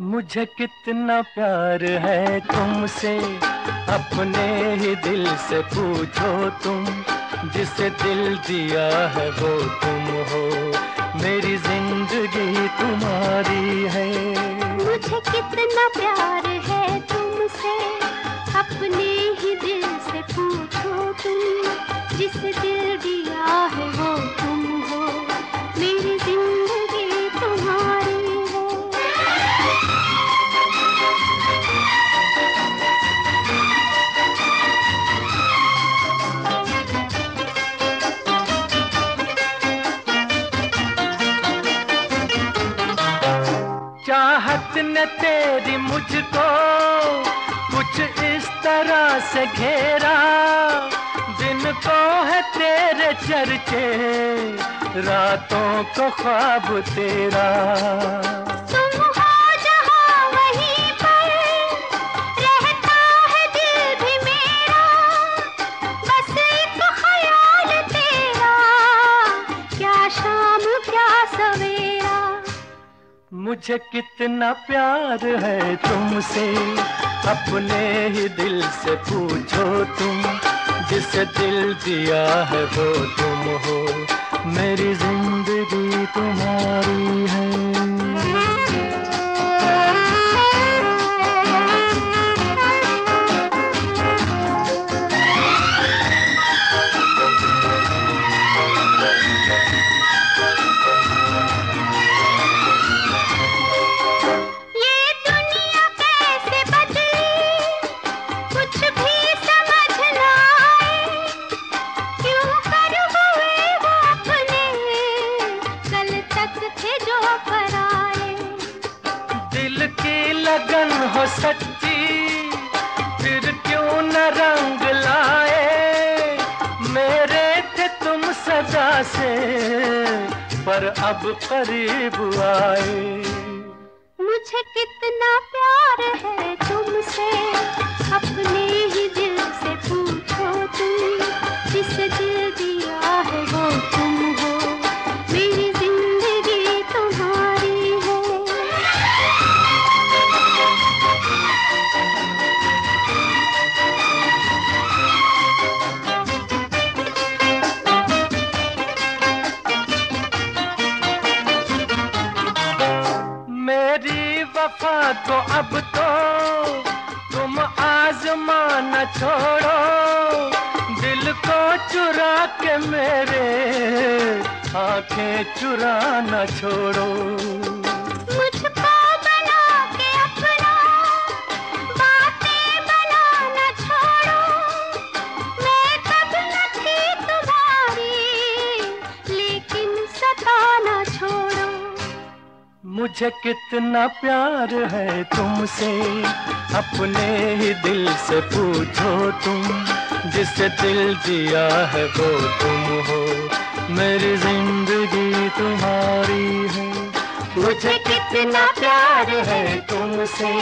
मुझे कितना प्यार है तुमसे, अपने ही दिल से पूछो तुम, जिसे दिल दिया है वो तुम हो। तुम्हारी है। मुझे कितना प्यार है तुमसे अपने चाहत न तेरी मुझको, कुछ इस तरह से घेरा। दिन को है तेरे चर्चे, रातों को ख्वाब तेरा। मुझे कितना प्यार है तुमसे। अपने ही दिल से पूछो तुम, जिसे दिल दिया है वो तुम हो। मेरी ज़िंदगी तुम्हारी हो सच्ची? फिर क्यों न रंग लाए? मेरे थे तुम सजा से, पर अब करीब आए। मुझे कितना प्यार है तुमसे, अपने वफा को अब तो तुम आजमा न छोड़ो। दिल को चुरा के मेरे आँखें चुरा न छोड़ो। मुझे कितना प्यार है तुमसे। अपने ही दिल से पूछो तुम, जिसे दिल दिया है वो तुम हो। मेरी ज़िंदगी तुम्हारी है। मुझे कितना प्यार है तुमसे।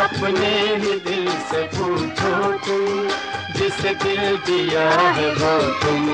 अपने ही दिल से पूछो तुम, जिसे दिल दिया है वो तुम